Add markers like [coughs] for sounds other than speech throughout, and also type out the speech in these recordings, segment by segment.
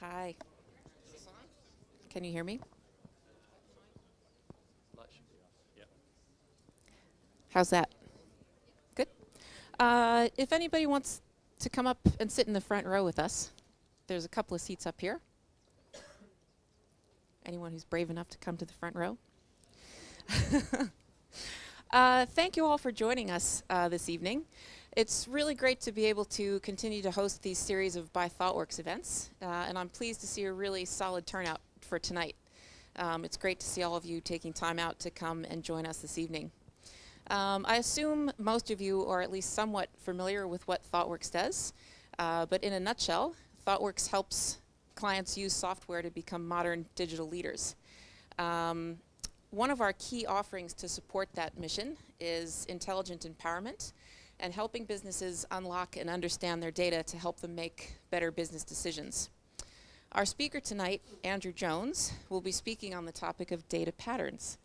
Hi. Can you hear me? How's that? Good. Uh, if anybody wants to come up and sit in the front row with us, there's a couple of seats up here. Anyone who's brave enough to come to the front row? [laughs] uh, thank you all for joining us uh, this evening. It's really great to be able to continue to host these series of By ThoughtWorks events, uh, and I'm pleased to see a really solid turnout for tonight. Um, it's great to see all of you taking time out to come and join us this evening. Um, I assume most of you are at least somewhat familiar with what ThoughtWorks does, uh, but in a nutshell, ThoughtWorks helps clients use software to become modern digital leaders. Um, one of our key offerings to support that mission is intelligent empowerment and helping businesses unlock and understand their data to help them make better business decisions. Our speaker tonight, Andrew Jones, will be speaking on the topic of data patterns.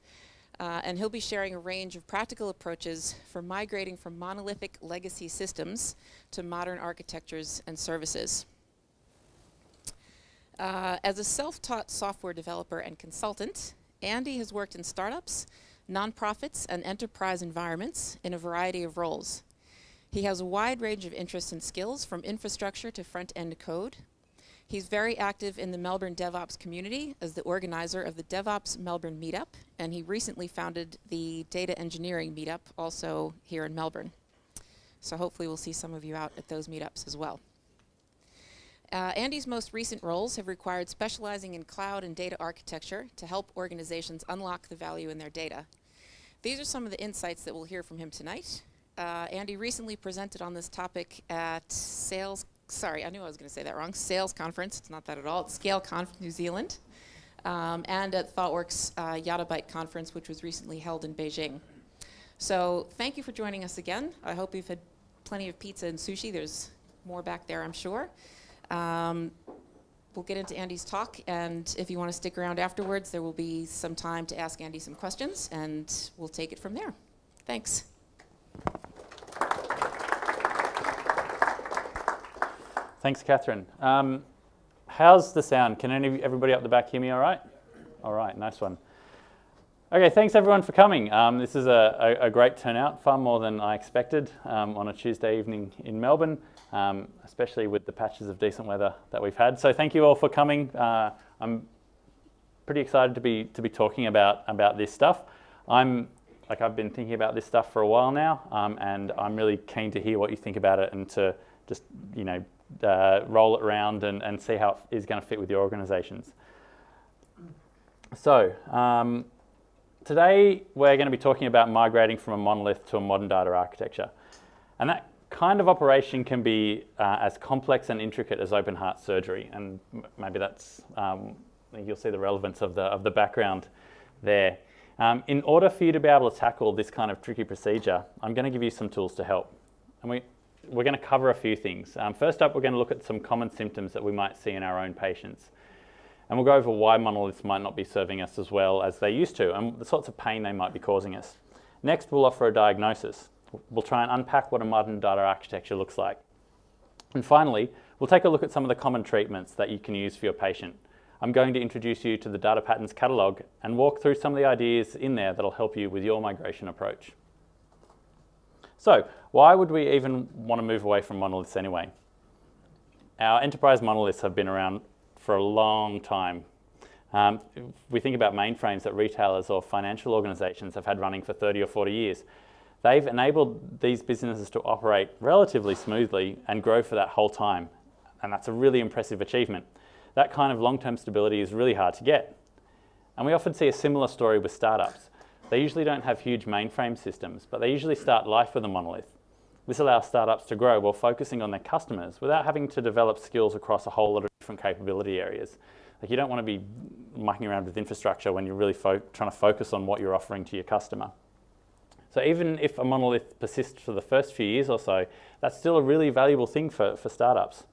Uh, and he'll be sharing a range of practical approaches for migrating from monolithic legacy systems to modern architectures and services. Uh, as a self-taught software developer and consultant, Andy has worked in startups, nonprofits, and enterprise environments in a variety of roles. He has a wide range of interests and skills from infrastructure to front-end code, He's very active in the Melbourne DevOps community as the organizer of the DevOps Melbourne Meetup, and he recently founded the Data Engineering Meetup, also here in Melbourne. So hopefully we'll see some of you out at those meetups as well. Uh, Andy's most recent roles have required specializing in cloud and data architecture to help organizations unlock the value in their data. These are some of the insights that we'll hear from him tonight. Uh, Andy recently presented on this topic at Sales sorry, I knew I was going to say that wrong, sales conference. It's not that at all. It's Scale Conf New Zealand. Um, and at ThoughtWorks uh, Yottabyte conference, which was recently held in Beijing. So thank you for joining us again. I hope you've had plenty of pizza and sushi. There's more back there, I'm sure. Um, we'll get into Andy's talk, and if you want to stick around afterwards, there will be some time to ask Andy some questions, and we'll take it from there. Thanks. Thanks, Catherine. Um, how's the sound? Can any, everybody up the back hear me all right? All right, nice one. Okay, thanks everyone for coming. Um, this is a, a, a, great turnout, far more than I expected um, on a Tuesday evening in Melbourne, um, especially with the patches of decent weather that we've had. So thank you all for coming. Uh, I'm pretty excited to be to be talking about about this stuff. I'm like I've been thinking about this stuff for a while now, um, and I'm really keen to hear what you think about it and to just you know uh, roll it around and, and see how it is going to fit with your organizations. So, um, today we're going to be talking about migrating from a monolith to a modern data architecture. And that kind of operation can be uh, as complex and intricate as open heart surgery. And maybe that's, um, you'll see the relevance of the, of the background there. Um, in order for you to be able to tackle this kind of tricky procedure, I'm going to give you some tools to help. And we, we're going to cover a few things. Um, first up, we're going to look at some common symptoms that we might see in our own patients. And we'll go over why monoliths might not be serving us as well as they used to and the sorts of pain they might be causing us. Next, we'll offer a diagnosis. We'll try and unpack what a modern data architecture looks like. And finally, we'll take a look at some of the common treatments that you can use for your patient. I'm going to introduce you to the Data Patterns Catalogue and walk through some of the ideas in there that'll help you with your migration approach. So why would we even want to move away from monoliths anyway? Our enterprise monoliths have been around for a long time. Um, we think about mainframes that retailers or financial organizations have had running for 30 or 40 years. They've enabled these businesses to operate relatively smoothly and grow for that whole time. And that's a really impressive achievement. That kind of long-term stability is really hard to get. And we often see a similar story with startups. They usually don't have huge mainframe systems, but they usually start life with a monolith. This allows startups to grow while focusing on their customers without having to develop skills across a whole lot of different capability areas. Like you don't want to be mucking around with infrastructure when you're really trying to focus on what you're offering to your customer. So even if a monolith persists for the first few years or so, that's still a really valuable thing for, for startups.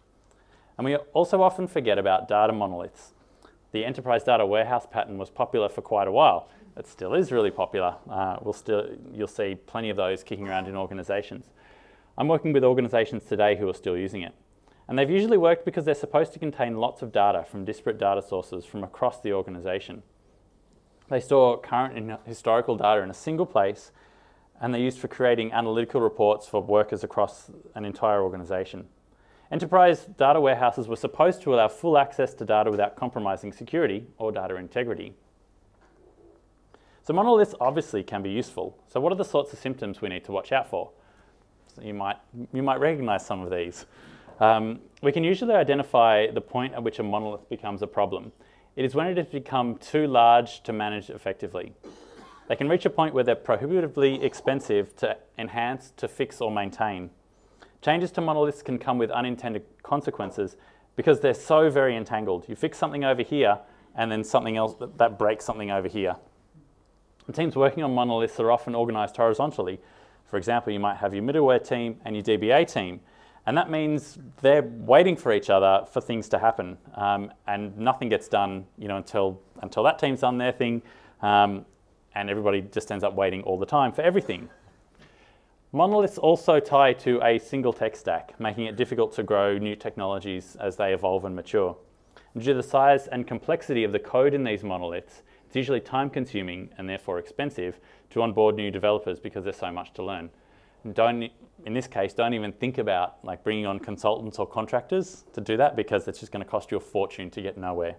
And we also often forget about data monoliths. The enterprise data warehouse pattern was popular for quite a while, it still is really popular. Uh, we'll still, you'll see plenty of those kicking around in organizations. I'm working with organizations today who are still using it. And they've usually worked because they're supposed to contain lots of data from disparate data sources from across the organization. They store current and historical data in a single place and they're used for creating analytical reports for workers across an entire organization. Enterprise data warehouses were supposed to allow full access to data without compromising security or data integrity. So monoliths obviously can be useful. So what are the sorts of symptoms we need to watch out for? So you might, you might recognize some of these. Um, we can usually identify the point at which a monolith becomes a problem. It is when it has become too large to manage effectively. They can reach a point where they're prohibitively expensive to enhance, to fix or maintain. Changes to monoliths can come with unintended consequences because they're so very entangled. You fix something over here and then something else that, that breaks something over here. Teams working on monoliths are often organized horizontally. For example, you might have your middleware team and your DBA team. And that means they're waiting for each other for things to happen. Um, and nothing gets done you know, until, until that team's done their thing. Um, and everybody just ends up waiting all the time for everything. Monoliths also tie to a single tech stack, making it difficult to grow new technologies as they evolve and mature. And due to the size and complexity of the code in these monoliths, it's usually time consuming and therefore expensive to onboard new developers because there's so much to learn. And don't, in this case, don't even think about like bringing on consultants or contractors to do that because it's just going to cost you a fortune to get nowhere.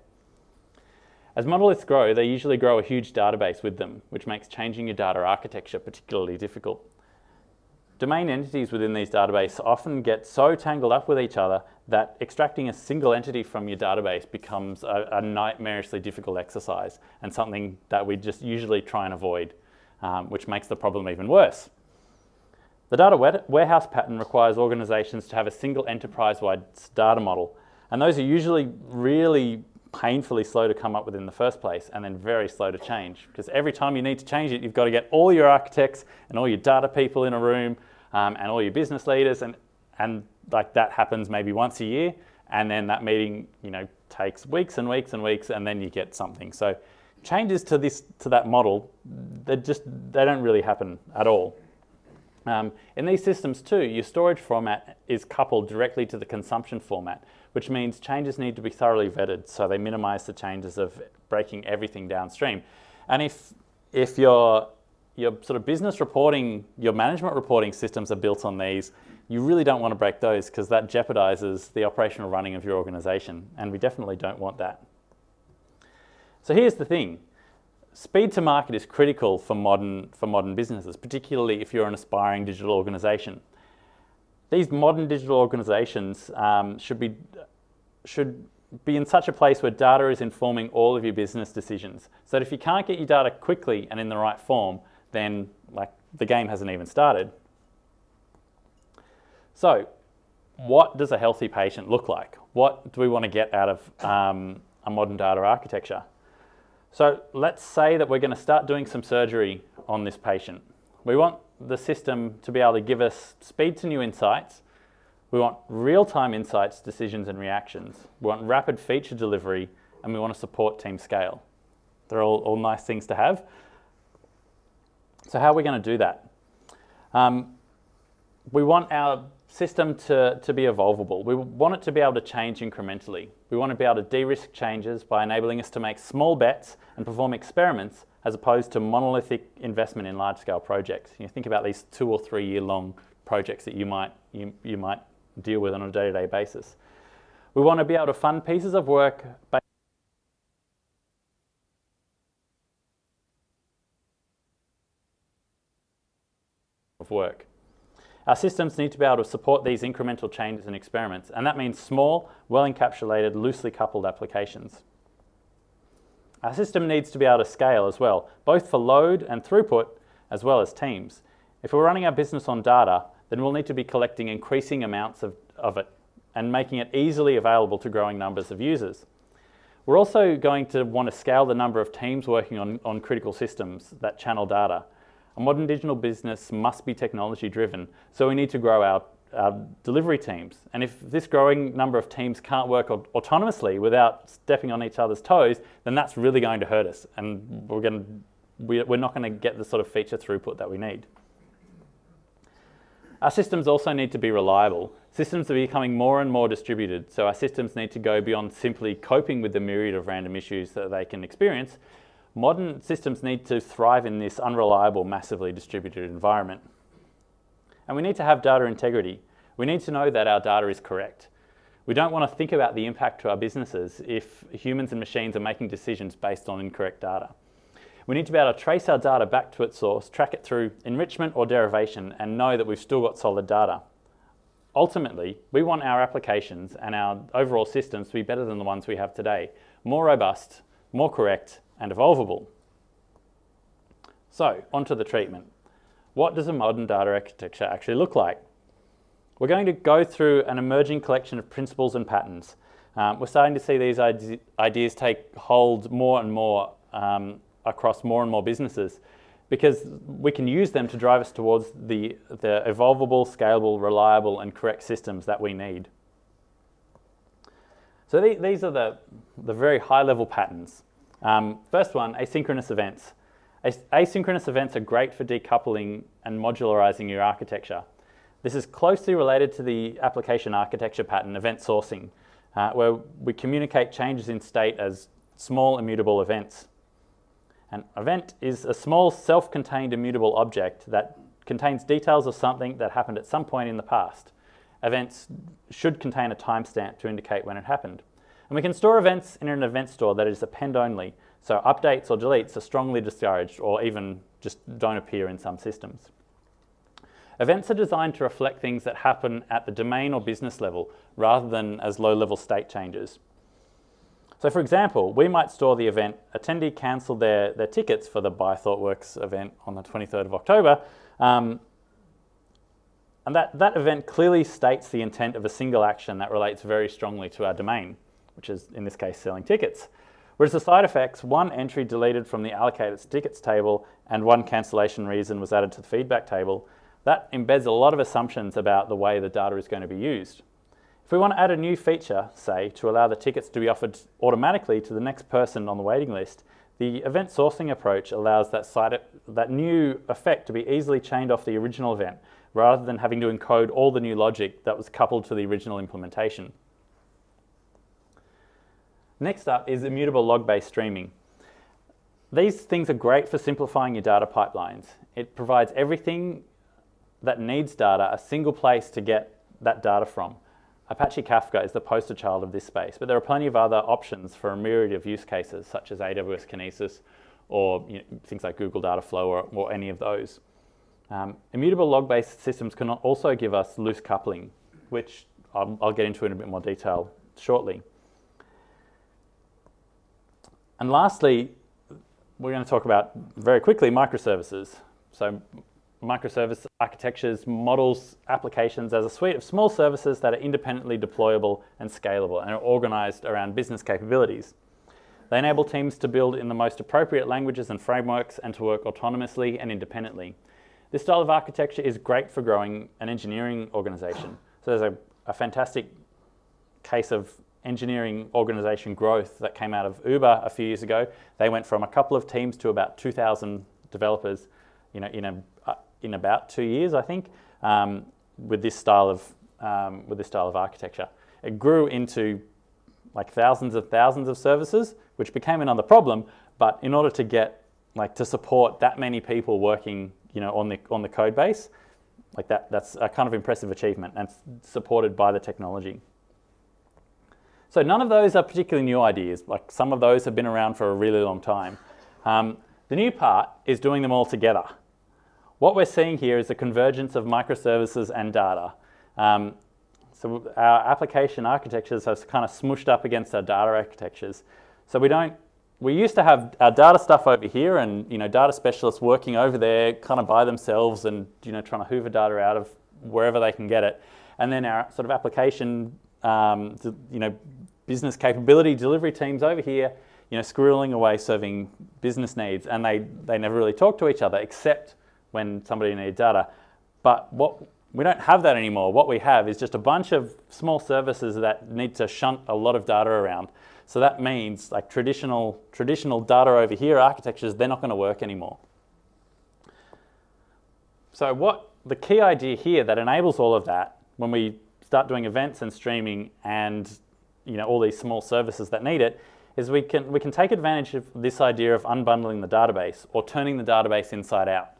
As monoliths grow, they usually grow a huge database with them, which makes changing your data architecture particularly difficult. Domain entities within these databases often get so tangled up with each other that extracting a single entity from your database becomes a, a nightmarishly difficult exercise and something that we just usually try and avoid, um, which makes the problem even worse. The data warehouse pattern requires organizations to have a single enterprise-wide data model, and those are usually really painfully slow to come up with in the first place and then very slow to change because every time you need to change it, you've got to get all your architects and all your data people in a room um, and all your business leaders and, and like that happens maybe once a year and then that meeting you know takes weeks and weeks and weeks and then you get something. So changes to this to that model, they just they don't really happen at all. Um, in these systems too, your storage format is coupled directly to the consumption format, which means changes need to be thoroughly vetted so they minimize the changes of breaking everything downstream. And if, if your, your sort of business reporting, your management reporting systems are built on these, you really don't want to break those because that jeopardizes the operational running of your organization. And we definitely don't want that. So here's the thing. Speed to market is critical for modern, for modern businesses, particularly if you're an aspiring digital organization. These modern digital organizations um, should, be, should be in such a place where data is informing all of your business decisions. So that if you can't get your data quickly and in the right form, then like the game hasn't even started. So what does a healthy patient look like? What do we want to get out of um, a modern data architecture? So let's say that we're going to start doing some surgery on this patient. We want the system to be able to give us speed to new insights. We want real-time insights, decisions, and reactions. We want rapid feature delivery, and we want to support team scale. They're all, all nice things to have. So how are we going to do that? Um, we want our system to, to be evolvable. We want it to be able to change incrementally. We want to be able to de-risk changes by enabling us to make small bets and perform experiments as opposed to monolithic investment in large-scale projects. You think about these two or three year long projects that you might, you, you might deal with on a day-to-day -day basis. We want to be able to fund pieces of work of work. Our systems need to be able to support these incremental changes and experiments, and that means small, well-encapsulated, loosely coupled applications. Our system needs to be able to scale as well, both for load and throughput, as well as teams. If we're running our business on data, then we'll need to be collecting increasing amounts of, of it and making it easily available to growing numbers of users. We're also going to want to scale the number of teams working on, on critical systems that channel data. A modern digital business must be technology driven, so we need to grow our, our delivery teams. And if this growing number of teams can't work autonomously without stepping on each other's toes, then that's really going to hurt us, and we're, going to, we're not going to get the sort of feature throughput that we need. Our systems also need to be reliable. Systems are becoming more and more distributed, so our systems need to go beyond simply coping with the myriad of random issues that they can experience. Modern systems need to thrive in this unreliable, massively distributed environment. And we need to have data integrity. We need to know that our data is correct. We don't want to think about the impact to our businesses if humans and machines are making decisions based on incorrect data. We need to be able to trace our data back to its source, track it through enrichment or derivation, and know that we've still got solid data. Ultimately, we want our applications and our overall systems to be better than the ones we have today, more robust, more correct, and evolvable. So, onto the treatment. What does a modern data architecture actually look like? We're going to go through an emerging collection of principles and patterns. Um, we're starting to see these ide ideas take hold more and more um, across more and more businesses because we can use them to drive us towards the, the evolvable, scalable, reliable, and correct systems that we need. So the, these are the, the very high level patterns. Um, first one, asynchronous events. As asynchronous events are great for decoupling and modularizing your architecture. This is closely related to the application architecture pattern, event sourcing, uh, where we communicate changes in state as small immutable events. An event is a small self-contained immutable object that contains details of something that happened at some point in the past. Events should contain a timestamp to indicate when it happened. And we can store events in an event store that is append only, so updates or deletes are strongly discouraged or even just don't appear in some systems. Events are designed to reflect things that happen at the domain or business level rather than as low-level state changes. So for example, we might store the event, attendee cancelled their, their tickets for the By ThoughtWorks event on the 23rd of October, um, and that, that event clearly states the intent of a single action that relates very strongly to our domain, which is in this case selling tickets. Whereas the side effects, one entry deleted from the allocated tickets table and one cancellation reason was added to the feedback table, that embeds a lot of assumptions about the way the data is going to be used. If we want to add a new feature, say, to allow the tickets to be offered automatically to the next person on the waiting list, the event sourcing approach allows that, site, that new effect to be easily chained off the original event, rather than having to encode all the new logic that was coupled to the original implementation. Next up is immutable log-based streaming. These things are great for simplifying your data pipelines. It provides everything that needs data a single place to get that data from. Apache Kafka is the poster child of this space, but there are plenty of other options for a myriad of use cases, such as AWS Kinesis or you know, things like Google Dataflow or, or any of those. Um, immutable log-based systems can also give us loose coupling, which I'll, I'll get into in a bit more detail shortly. And lastly, we're going to talk about very quickly microservices. So microservice architectures models applications as a suite of small services that are independently deployable and scalable and are organized around business capabilities. They enable teams to build in the most appropriate languages and frameworks and to work autonomously and independently. This style of architecture is great for growing an engineering organization. So there's a, a fantastic case of engineering organization growth that came out of Uber a few years ago. They went from a couple of teams to about 2,000 developers you know, in a in about two years, I think, um, with this style of um, with this style of architecture. It grew into like thousands of thousands of services, which became another problem. But in order to get like to support that many people working, you know, on the on the code base, like that, that's a kind of impressive achievement and supported by the technology. So none of those are particularly new ideas. Like some of those have been around for a really long time. Um, the new part is doing them all together. What we're seeing here is the convergence of microservices and data. Um, so our application architectures have kind of smushed up against our data architectures. So we don't, we used to have our data stuff over here and, you know, data specialists working over there kind of by themselves and, you know, trying to hoover data out of wherever they can get it. And then our sort of application, um, you know, business capability delivery teams over here, you know, squirreling away serving business needs. And they, they never really talk to each other except when somebody needs data. But what we don't have that anymore. What we have is just a bunch of small services that need to shunt a lot of data around. So that means like traditional, traditional data over here architectures, they're not going to work anymore. So what the key idea here that enables all of that when we start doing events and streaming and you know all these small services that need it, is we can we can take advantage of this idea of unbundling the database or turning the database inside out.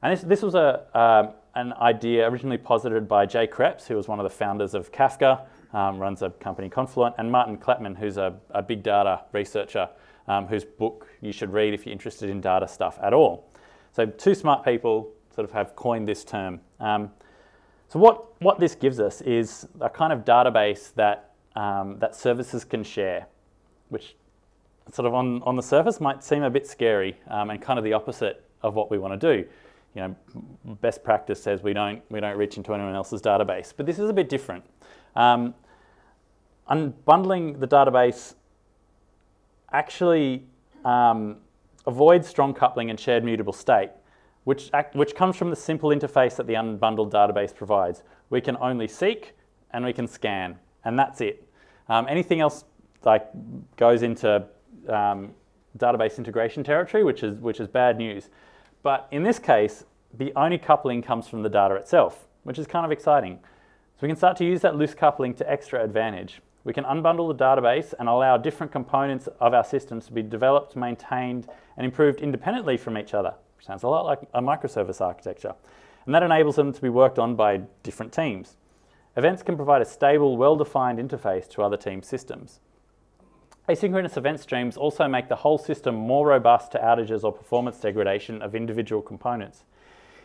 And this this was a um, an idea originally posited by Jay Kreps, who was one of the founders of Kafka, um, runs a company Confluent, and Martin Kleppmann, who's a, a big data researcher, um, whose book you should read if you're interested in data stuff at all. So two smart people sort of have coined this term. Um, so what, what this gives us is a kind of database that, um, that services can share, which sort of on, on the surface might seem a bit scary um, and kind of the opposite of what we want to do. You know, best practice says we don't, we don't reach into anyone else's database, but this is a bit different. Um, unbundling the database actually um, avoids strong coupling and shared mutable state which, act, which comes from the simple interface that the unbundled database provides. We can only seek and we can scan, and that's it. Um, anything else like goes into um, database integration territory, which is, which is bad news. But in this case, the only coupling comes from the data itself, which is kind of exciting. So we can start to use that loose coupling to extra advantage. We can unbundle the database and allow different components of our systems to be developed, maintained, and improved independently from each other. Sounds a lot like a microservice architecture. And that enables them to be worked on by different teams. Events can provide a stable, well-defined interface to other team systems. Asynchronous event streams also make the whole system more robust to outages or performance degradation of individual components.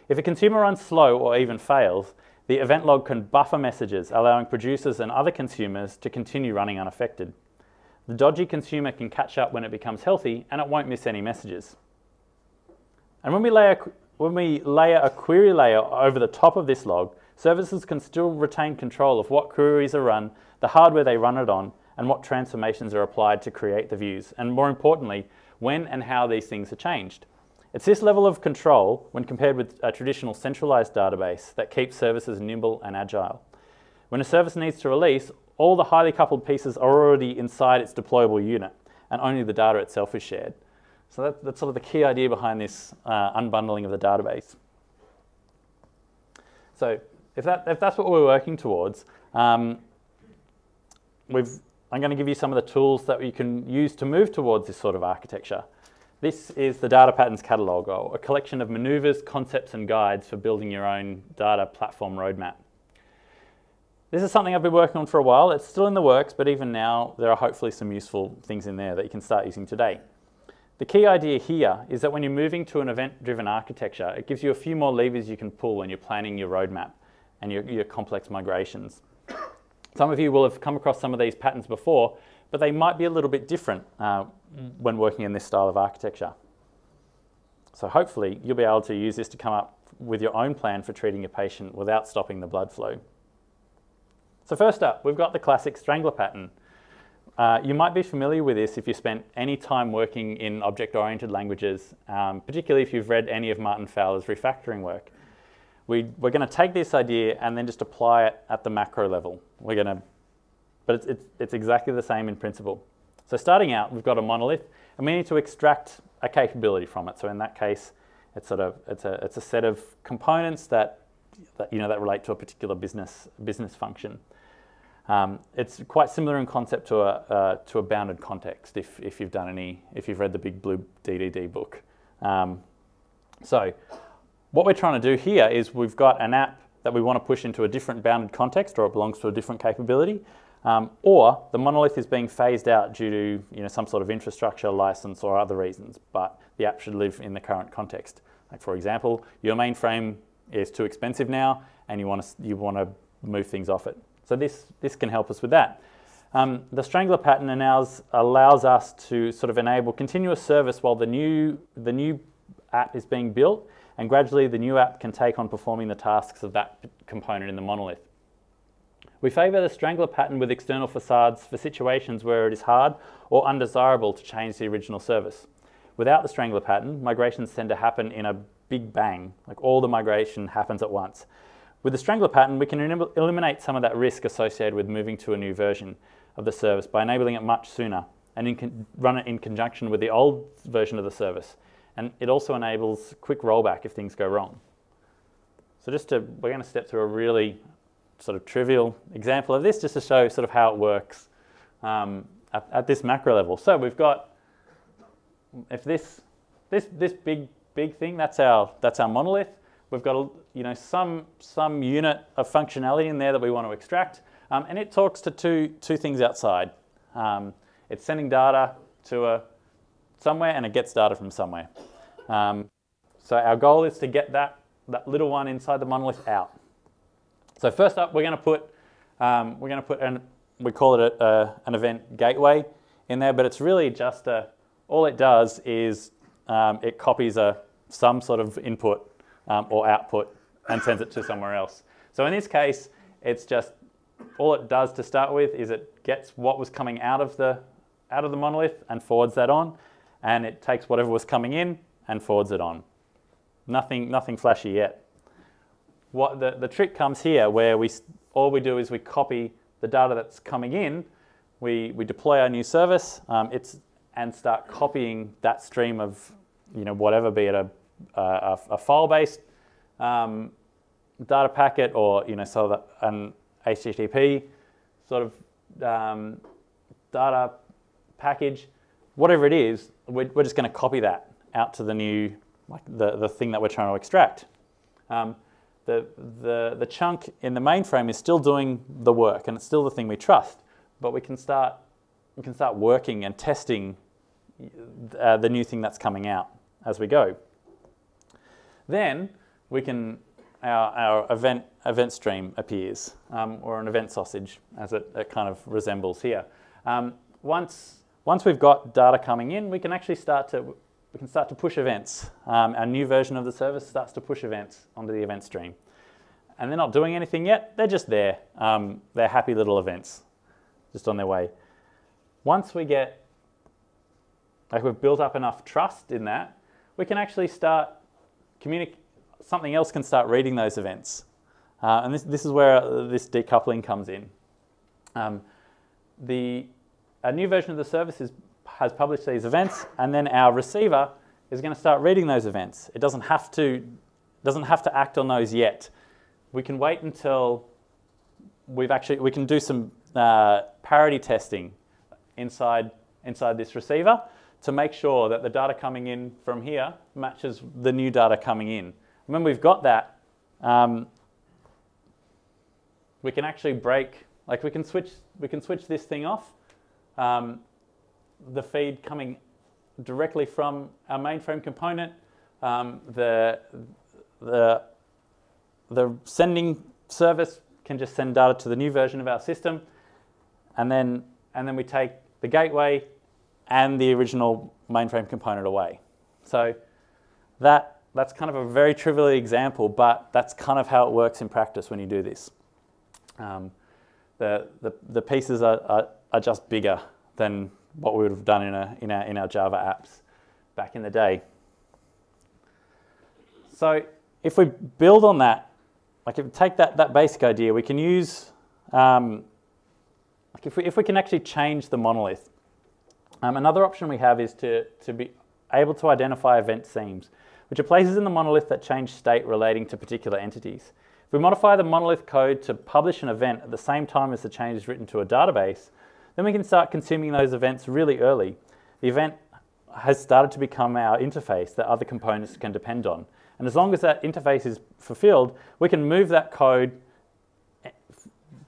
If a consumer runs slow or even fails, the event log can buffer messages, allowing producers and other consumers to continue running unaffected. The dodgy consumer can catch up when it becomes healthy and it won't miss any messages. And when we, layer, when we layer a query layer over the top of this log, services can still retain control of what queries are run, the hardware they run it on, and what transformations are applied to create the views, and more importantly, when and how these things are changed. It's this level of control, when compared with a traditional centralized database, that keeps services nimble and agile. When a service needs to release, all the highly coupled pieces are already inside its deployable unit, and only the data itself is shared. So that, that's sort of the key idea behind this uh, unbundling of the database. So if, that, if that's what we're working towards, um, we've, I'm going to give you some of the tools that you can use to move towards this sort of architecture. This is the Data Patterns Catalog, or a collection of maneuvers, concepts, and guides for building your own data platform roadmap. This is something I've been working on for a while. It's still in the works, but even now, there are hopefully some useful things in there that you can start using today. The key idea here is that when you're moving to an event-driven architecture, it gives you a few more levers you can pull when you're planning your roadmap and your, your complex migrations. [coughs] Some of you will have come across some of these patterns before, but they might be a little bit different uh, when working in this style of architecture. So hopefully you'll be able to use this to come up with your own plan for treating your patient without stopping the blood flow. So first up, we've got the classic strangler pattern. Uh, you might be familiar with this if you spent any time working in object-oriented languages, um, particularly if you've read any of Martin Fowler's refactoring work. We, we're going to take this idea and then just apply it at the macro level. We're going to, but it's, it's, it's exactly the same in principle. So starting out, we've got a monolith, and we need to extract a capability from it. So in that case, it's sort of it's a it's a set of components that, that you know that relate to a particular business business function. Um, it's quite similar in concept to a, uh, to a bounded context if, if you've done any, if you've read the Big Blue DDD book. Um, so what we're trying to do here is we've got an app that we want to push into a different bounded context or it belongs to a different capability. Um, or the monolith is being phased out due to you know, some sort of infrastructure license or other reasons, but the app should live in the current context. Like for example, your mainframe is too expensive now and you want to, you want to move things off it. So this, this can help us with that. Um, the strangler pattern allows, allows us to sort of enable continuous service while the new, the new app is being built and gradually the new app can take on performing the tasks of that component in the monolith. We favour the strangler pattern with external facades for situations where it is hard or undesirable to change the original service. Without the strangler pattern, migrations tend to happen in a big bang, like all the migration happens at once. With the strangler pattern, we can eliminate some of that risk associated with moving to a new version of the service by enabling it much sooner and run it in conjunction with the old version of the service. And it also enables quick rollback if things go wrong. So just to, we're going to step through a really sort of trivial example of this just to show sort of how it works um, at, at, this macro level. So we've got, if this, this, this big, big thing, that's our, that's our monolith. We've got you know, some, some unit of functionality in there that we want to extract. Um, and it talks to two, two things outside. Um, it's sending data to a, somewhere and it gets data from somewhere. Um, so our goal is to get that, that little one inside the monolith out. So first up, we're going to put, um, we're going to put an, we call it a, a, an event gateway in there, but it's really just a, all it does is um, it copies a, some sort of input um, or output and sends it to somewhere else. So in this case, it's just all it does to start with is it gets what was coming out of the out of the monolith and forwards that on, and it takes whatever was coming in and forwards it on. Nothing, nothing flashy yet. What the, the trick comes here where we all we do is we copy the data that's coming in, we, we deploy our new service, um, it's, and start copying that stream of you know whatever, be it a, a, a file-based um, data packet or you know so that an HTTP sort of um, data package, whatever it is, we're, we're just going to copy that out to the new, like the, the thing that we're trying to extract. Um, the, the, the chunk in the mainframe is still doing the work and it's still the thing we trust, but we can start, we can start working and testing uh, the new thing that's coming out as we go. Then we can, our, our event, event stream appears, um, or an event sausage, as it, it kind of resembles here. Um, once, once we've got data coming in, we can actually start to, we can start to push events. Um, our new version of the service starts to push events onto the event stream. And they're not doing anything yet, they're just there. Um, they're happy little events, just on their way. Once we get, like we've built up enough trust in that, we can actually start something else can start reading those events. Uh, and this, this is where uh, this decoupling comes in. Um, the, a new version of the service is, has published these events, and then our receiver is going to start reading those events. It doesn't have to, doesn't have to act on those yet. We can wait until we've actually, we can do some uh, parity testing inside, inside this receiver to make sure that the data coming in from here matches the new data coming in And when we've got that, um, we can actually break, like we can switch, we can switch this thing off. Um, the feed coming directly from our mainframe component, um, the, the, the sending service can just send data to the new version of our system, and then, and then we take the gateway and the original mainframe component away. So that that's kind of a very trivial example, but that's kind of how it works in practice when you do this. Um, the, the, the pieces are, are, are, just bigger than what we would have done in, a, in, our, in our Java apps back in the day. So if we build on that, like if we take that, that basic idea, we can use, um, like if we, if we can actually change the monolith, um, another option we have is to, to be able to identify event seams which are places in the monolith that change state relating to particular entities. If we modify the monolith code to publish an event at the same time as the change is written to a database, then we can start consuming those events really early. The event has started to become our interface that other components can depend on. And as long as that interface is fulfilled, we can move that code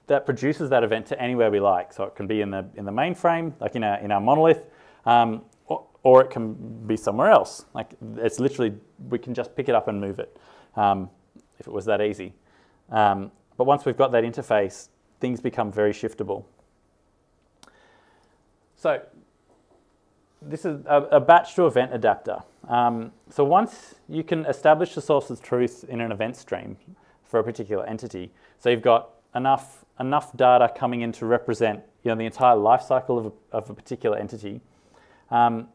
that produces that event to anywhere we like. So it can be in the, in the mainframe, like in our, in our monolith, um, or it can be somewhere else. Like it's literally, we can just pick it up and move it um, if it was that easy. Um, but once we've got that interface, things become very shiftable. So this is a, a batch to event adapter. Um, so once you can establish the source of truth in an event stream for a particular entity, so you've got enough, enough data coming in to represent you know, the entire life cycle of a, of a particular entity, um,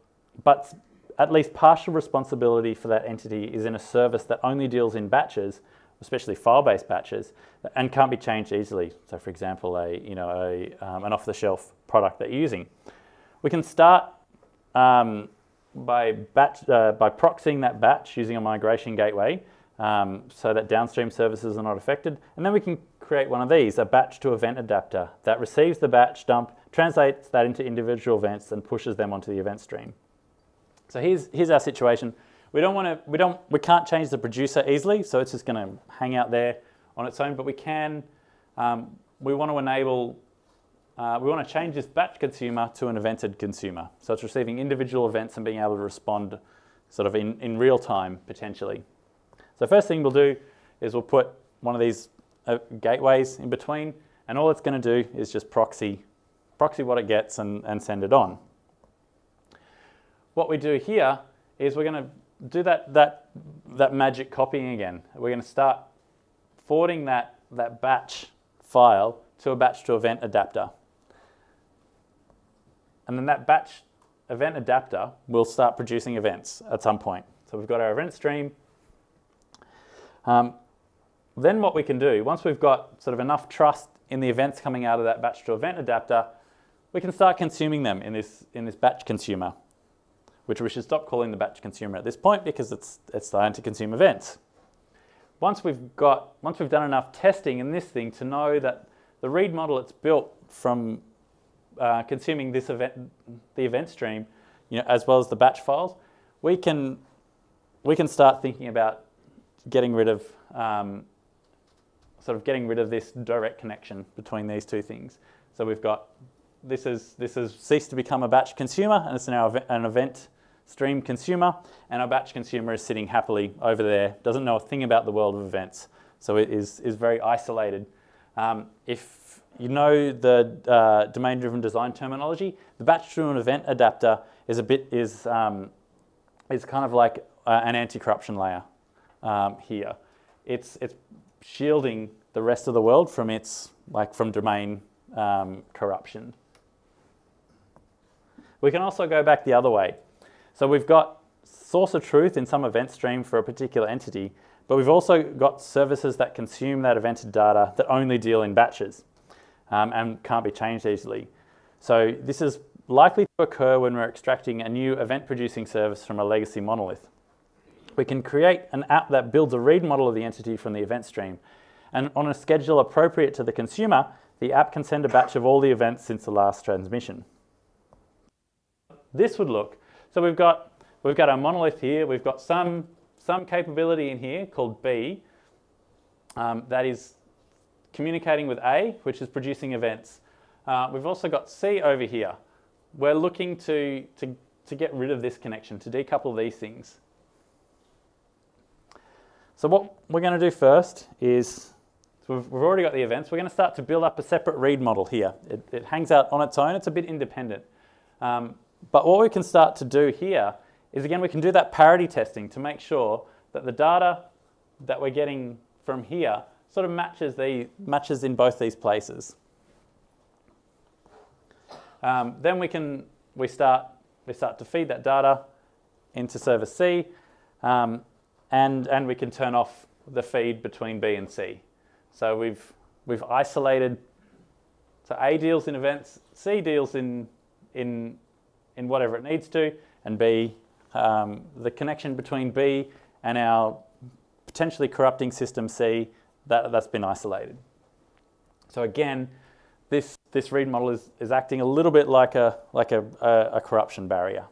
but at least partial responsibility for that entity is in a service that only deals in batches, especially file-based batches, and can't be changed easily. So for example, a, you know, a, um, an off-the-shelf product that you're using. We can start um, by, batch, uh, by proxying that batch using a migration gateway um, so that downstream services are not affected. And then we can create one of these, a batch to event adapter that receives the batch dump, translates that into individual events and pushes them onto the event stream. So here's, here's our situation. We don't want to, we don't, we can't change the producer easily, so it's just going to hang out there on its own, but we can, um, we want to enable, uh, we want to change this batch consumer to an evented consumer. So it's receiving individual events and being able to respond sort of in, in real time, potentially. So first thing we'll do is we'll put one of these uh, gateways in between, and all it's going to do is just proxy, proxy what it gets and, and send it on. What we do here is we're going to do that, that, that magic copying again. We're going to start forwarding that, that batch file to a batch to event adapter. And then that batch event adapter will start producing events at some point. So we've got our event stream. Um, then what we can do, once we've got sort of enough trust in the events coming out of that batch to event adapter, we can start consuming them in this, in this batch consumer which we should stop calling the batch consumer at this point because it's, it's starting to consume events. Once we've got, once we've done enough testing in this thing to know that the read model it's built from uh, consuming this event, the event stream, you know, as well as the batch files, we can, we can start thinking about getting rid of, um, sort of getting rid of this direct connection between these two things. So we've got this is this has ceased to become a batch consumer and it's now an event stream consumer and our batch consumer is sitting happily over there doesn't know a thing about the world of events. So it is, is very isolated. Um, if you know the uh, domain driven design terminology the batch to an event adapter is a bit is um, is kind of like uh, an anti-corruption layer um, here. It's it's shielding the rest of the world from its like from domain um, corruption we can also go back the other way. So we've got source of truth in some event stream for a particular entity, but we've also got services that consume that evented data that only deal in batches um, and can't be changed easily. So this is likely to occur when we're extracting a new event producing service from a legacy monolith. We can create an app that builds a read model of the entity from the event stream. And on a schedule appropriate to the consumer, the app can send a batch of all the events since the last transmission this would look. So we've got, we've got our monolith here. We've got some, some capability in here called B um, that is communicating with A, which is producing events. Uh, we've also got C over here. We're looking to, to, to get rid of this connection, to decouple these things. So what we're going to do first is, so we've, we've already got the events, we're going to start to build up a separate read model here. It, it hangs out on its own, it's a bit independent. Um, but what we can start to do here is again, we can do that parity testing to make sure that the data that we're getting from here sort of matches, the, matches in both these places. Um, then we can, we start, we start to feed that data into server C um, and, and we can turn off the feed between B and C. So we've, we've isolated, so A deals in events, C deals in, in in whatever it needs to, and B, um, the connection between B and our potentially corrupting system C, that, that's been isolated. So again, this, this read model is, is acting a little bit like a, like a, a, a corruption barrier.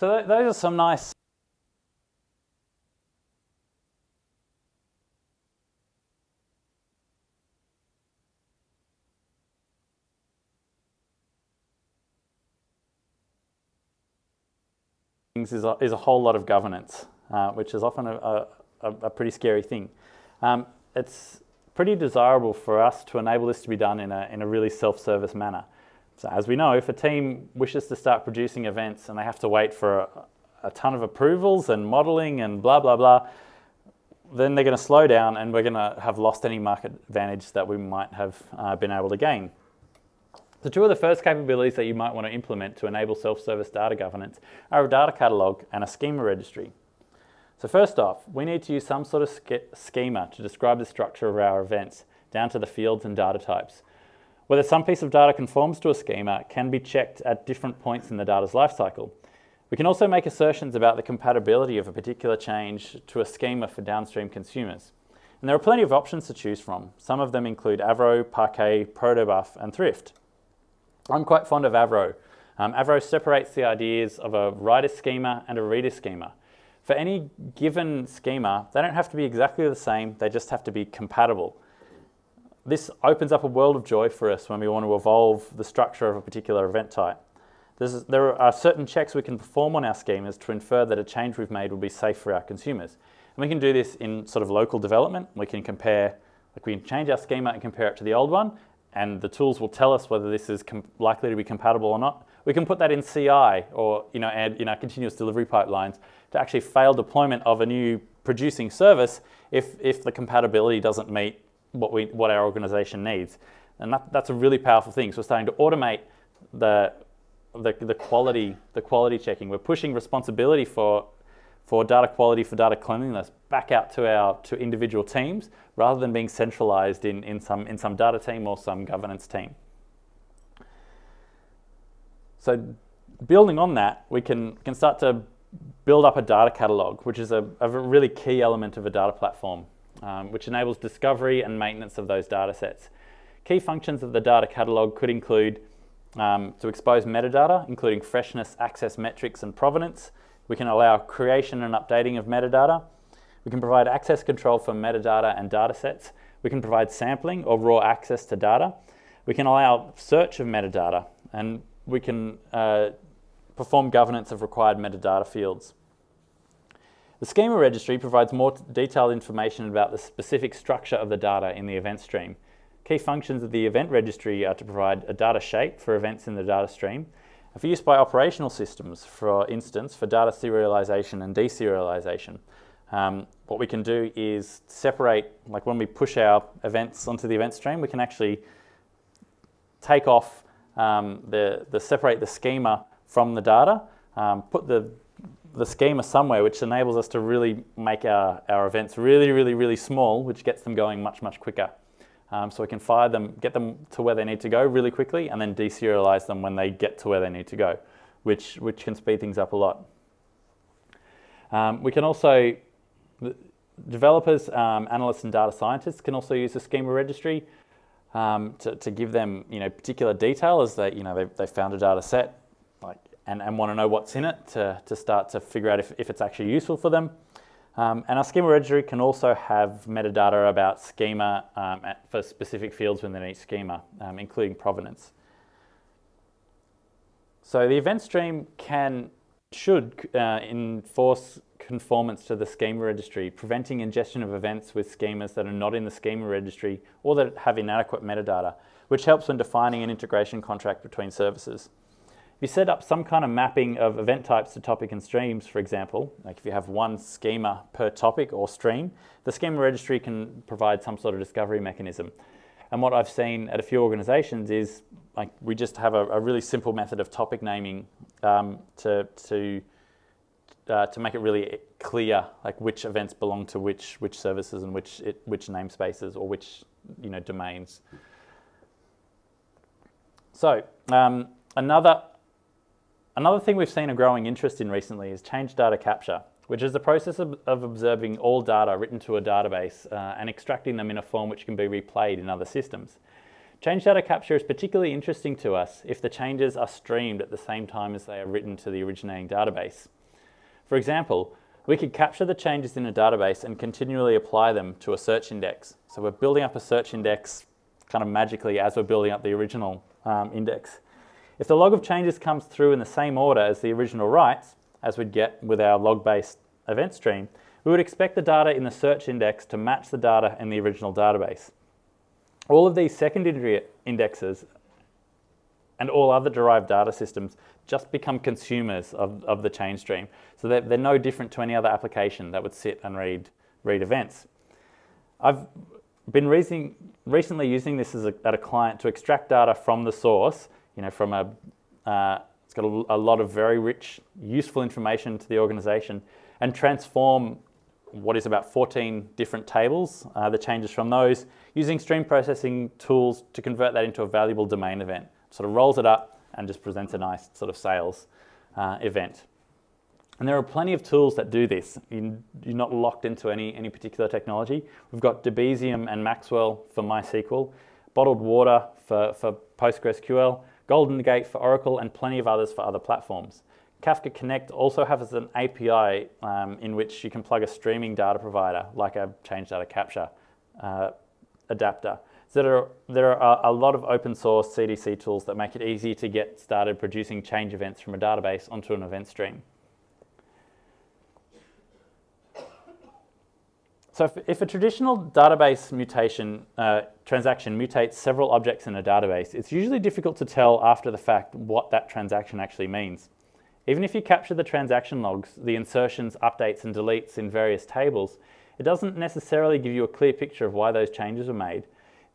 So th those are some nice things is a, is a whole lot of governance, uh, which is often a, a, a pretty scary thing. Um, it's pretty desirable for us to enable this to be done in a, in a really self-service manner. So as we know, if a team wishes to start producing events and they have to wait for a, a ton of approvals and modeling and blah, blah, blah, then they're going to slow down and we're going to have lost any market advantage that we might have uh, been able to gain. So two of the first capabilities that you might want to implement to enable self-service data governance are a data catalog and a schema registry. So first off, we need to use some sort of schema to describe the structure of our events down to the fields and data types. Whether some piece of data conforms to a schema can be checked at different points in the data's lifecycle. We can also make assertions about the compatibility of a particular change to a schema for downstream consumers. And there are plenty of options to choose from. Some of them include Avro, Parquet, Protobuf, and Thrift. I'm quite fond of Avro. Um, Avro separates the ideas of a writer schema and a reader schema. For any given schema, they don't have to be exactly the same, they just have to be compatible. This opens up a world of joy for us when we want to evolve the structure of a particular event type. Is, there are certain checks we can perform on our schemas to infer that a change we've made will be safe for our consumers. And we can do this in sort of local development. We can compare, like we can change our schema and compare it to the old one, and the tools will tell us whether this is likely to be compatible or not. We can put that in CI or you know, in our continuous delivery pipelines to actually fail deployment of a new producing service if, if the compatibility doesn't meet what, we, what our organization needs. And that, that's a really powerful thing. So we're starting to automate the, the, the, quality, the quality checking. We're pushing responsibility for for data quality, for data cleanliness, back out to our to individual teams rather than being centralized in, in, some, in some data team or some governance team. So building on that, we can, can start to build up a data catalog, which is a, a really key element of a data platform, um, which enables discovery and maintenance of those data sets. Key functions of the data catalog could include um, to expose metadata, including freshness, access metrics, and provenance, we can allow creation and updating of metadata. We can provide access control for metadata and data sets. We can provide sampling or raw access to data. We can allow search of metadata and we can uh, perform governance of required metadata fields. The schema registry provides more detailed information about the specific structure of the data in the event stream. Key functions of the event registry are to provide a data shape for events in the data stream, and for use by operational systems, for instance, for data serialization and deserialization, um, what we can do is separate, like when we push our events onto the event stream, we can actually take off um, the, the separate the schema from the data, um, put the, the schema somewhere, which enables us to really make our, our events really, really, really small, which gets them going much, much quicker. Um, so we can fire them, get them to where they need to go really quickly, and then deserialize them when they get to where they need to go, which, which can speed things up a lot. Um, we can also, developers, um, analysts, and data scientists can also use the schema registry um, to, to give them you know, particular detail as they, you know, they, they found a data set like, and, and want to know what's in it to, to start to figure out if, if it's actually useful for them. Um, and our schema registry can also have metadata about schema um, for specific fields within each schema, um, including provenance. So the event stream can, should uh, enforce conformance to the schema registry, preventing ingestion of events with schemas that are not in the schema registry or that have inadequate metadata, which helps when defining an integration contract between services. If you set up some kind of mapping of event types to topic and streams, for example, like if you have one schema per topic or stream, the schema registry can provide some sort of discovery mechanism. And what I've seen at a few organizations is like we just have a, a really simple method of topic naming um, to, to, uh, to make it really clear like which events belong to which, which services and which, it, which namespaces or which you know, domains. So um, another Another thing we've seen a growing interest in recently is change data capture, which is the process of, of observing all data written to a database uh, and extracting them in a form which can be replayed in other systems. Change data capture is particularly interesting to us if the changes are streamed at the same time as they are written to the originating database. For example, we could capture the changes in a database and continually apply them to a search index. So we're building up a search index kind of magically as we're building up the original um, index. If the log of changes comes through in the same order as the original writes, as we'd get with our log-based event stream, we would expect the data in the search index to match the data in the original database. All of these secondary indexes and all other derived data systems just become consumers of, of the change stream. So they're, they're no different to any other application that would sit and read, read events. I've been recently using this a, at a client to extract data from the source you know, from a, uh, it's got a, a, lot of very rich, useful information to the organization and transform what is about 14 different tables, uh, the changes from those, using stream processing tools to convert that into a valuable domain event. Sort of rolls it up and just presents a nice sort of sales uh, event. And there are plenty of tools that do this. You- You're not locked into any, any particular technology. We've got Debezium and Maxwell for MySQL, Bottled Water for, for PostgreSQL, GoldenGate for Oracle, and plenty of others for other platforms. Kafka Connect also has an API um, in which you can plug a streaming data provider, like a change data capture uh, adapter. There are, there are a lot of open source CDC tools that make it easy to get started producing change events from a database onto an event stream. So if, if a traditional database mutation uh, transaction mutates several objects in a database, it's usually difficult to tell after the fact what that transaction actually means. Even if you capture the transaction logs, the insertions, updates, and deletes in various tables, it doesn't necessarily give you a clear picture of why those changes were made.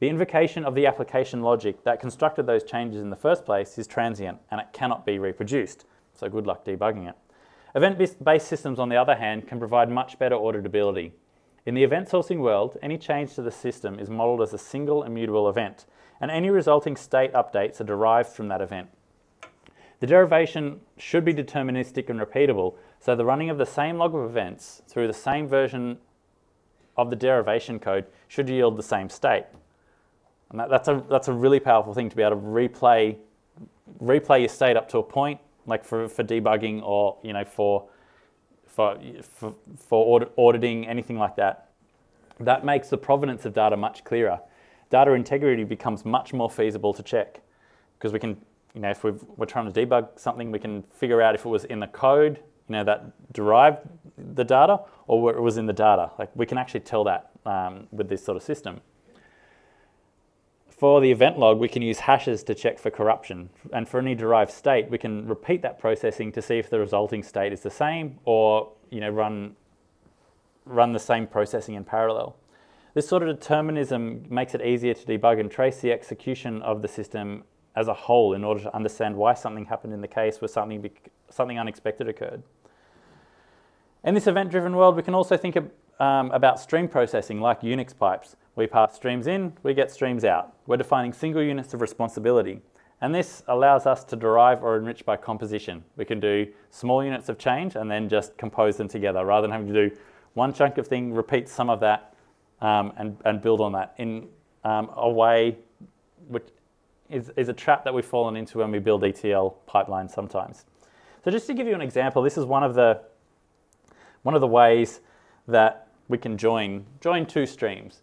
The invocation of the application logic that constructed those changes in the first place is transient and it cannot be reproduced. So good luck debugging it. Event-based systems, on the other hand, can provide much better auditability. In the event sourcing world, any change to the system is modeled as a single immutable event, and any resulting state updates are derived from that event. The derivation should be deterministic and repeatable, so the running of the same log of events through the same version of the derivation code should yield the same state. And that, that's, a, that's a really powerful thing to be able to replay, replay your state up to a point, like for, for debugging or you know, for for, for, for auditing, anything like that. That makes the provenance of data much clearer. Data integrity becomes much more feasible to check because we can, you know, if we are trying to debug something, we can figure out if it was in the code, you know, that derived the data or where it was in the data. Like we can actually tell that um, with this sort of system. For the event log, we can use hashes to check for corruption. And for any derived state, we can repeat that processing to see if the resulting state is the same or you know, run, run the same processing in parallel. This sort of determinism makes it easier to debug and trace the execution of the system as a whole in order to understand why something happened in the case where something, something unexpected occurred. In this event-driven world, we can also think of, um, about stream processing like Unix pipes. We pass streams in, we get streams out. We're defining single units of responsibility. And this allows us to derive or enrich by composition. We can do small units of change and then just compose them together rather than having to do one chunk of thing, repeat some of that, um, and, and build on that in um, a way which is, is a trap that we've fallen into when we build ETL pipelines sometimes. So just to give you an example, this is one of the, one of the ways that we can join, join two streams.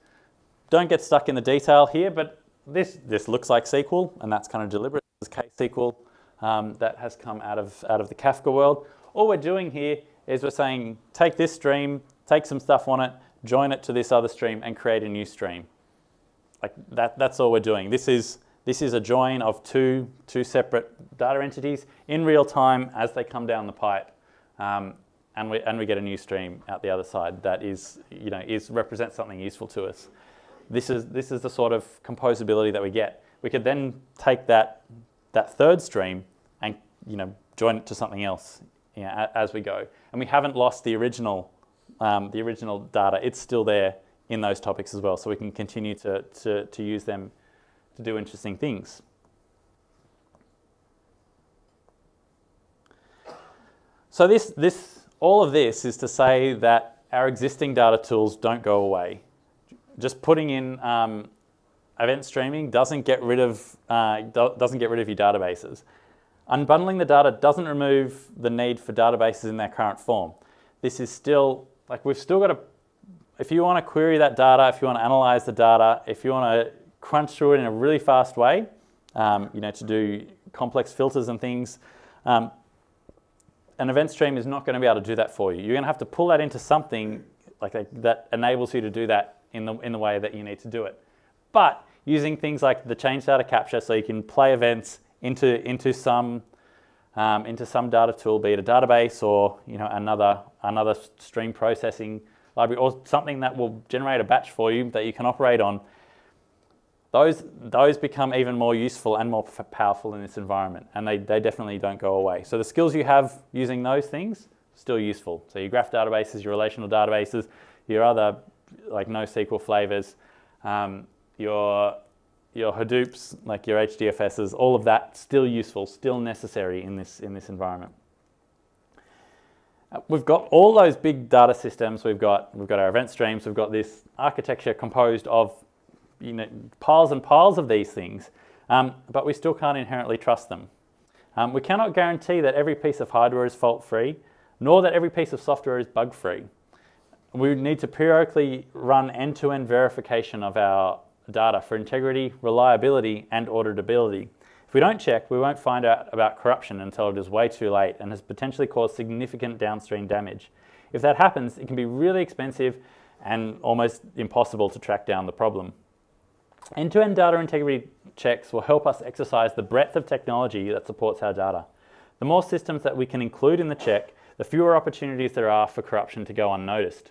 Don't get stuck in the detail here, but this, this looks like SQL, and that's kind of deliberate. This is KSQL um, that has come out of, out of the Kafka world. All we're doing here is we're saying, take this stream, take some stuff on it, join it to this other stream, and create a new stream. Like that, that's all we're doing. This is, this is a join of two, two separate data entities in real time as they come down the pipe. Um, and we, and we get a new stream out the other side that is, you know, is, represents something useful to us. This is, this is the sort of composability that we get. We could then take that, that third stream and, you know, join it to something else you know, as we go. And we haven't lost the original, um, the original data. It's still there in those topics as well. So we can continue to, to, to use them to do interesting things. So this, this, all of this is to say that our existing data tools don't go away. Just putting in um, event streaming doesn't get rid of uh, doesn't get rid of your databases. Unbundling the data doesn't remove the need for databases in their current form. This is still like we've still got to. If you want to query that data, if you want to analyze the data, if you want to crunch through it in a really fast way, um, you know, to do complex filters and things, um, an event stream is not going to be able to do that for you. You're going to have to pull that into something like a, that enables you to do that in the, in the way that you need to do it. But using things like the change data capture so you can play events into, into, some, um, into some data tool, be it a database or you know, another, another stream processing library or something that will generate a batch for you that you can operate on, those, those become even more useful and more powerful in this environment, and they, they definitely don't go away. So the skills you have using those things, still useful. So your graph databases, your relational databases, your other like NoSQL flavors, um, your, your Hadoops, like your HDFSs, all of that still useful, still necessary in this, in this environment. Uh, we've got all those big data systems. We've got we've got our event streams. We've got this architecture composed of you know piles and piles of these things, um, but we still can't inherently trust them. Um, we cannot guarantee that every piece of hardware is fault free, nor that every piece of software is bug free. We need to periodically run end to end verification of our data for integrity, reliability, and auditability. If we don't check, we won't find out about corruption until it is way too late and has potentially caused significant downstream damage. If that happens, it can be really expensive and almost impossible to track down the problem. End-to-end data integrity checks will help us exercise the breadth of technology that supports our data. The more systems that we can include in the check, the fewer opportunities there are for corruption to go unnoticed.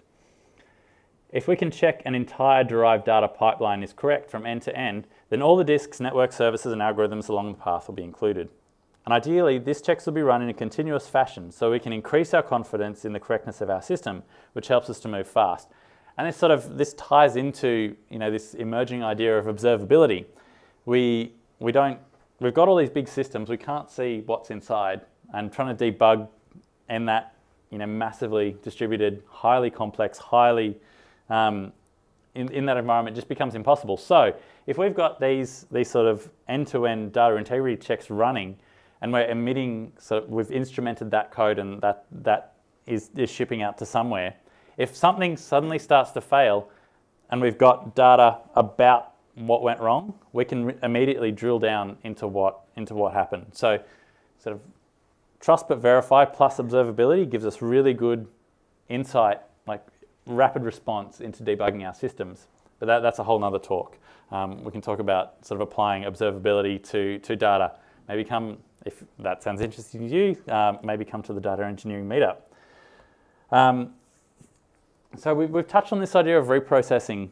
If we can check an entire derived data pipeline is correct from end to end, then all the disks, network services, and algorithms along the path will be included. And ideally, these checks will be run in a continuous fashion so we can increase our confidence in the correctness of our system, which helps us to move fast. And this sort of this ties into you know this emerging idea of observability. We we don't we've got all these big systems, we can't see what's inside, and trying to debug in that you know massively distributed, highly complex, highly um, in, in that environment just becomes impossible. So if we've got these, these sort of end-to-end data integrity checks running and we're emitting, so we've instrumented that code and that, that is, is shipping out to somewhere, if something suddenly starts to fail and we've got data about what went wrong, we can immediately drill down into what, into what happened. So sort of trust but verify plus observability gives us really good insight, like rapid response into debugging our systems. But that, that's a whole nother talk. Um, we can talk about sort of applying observability to, to data. Maybe come, if that sounds interesting to you, um, maybe come to the data engineering meetup. Um, so we, have touched on this idea of reprocessing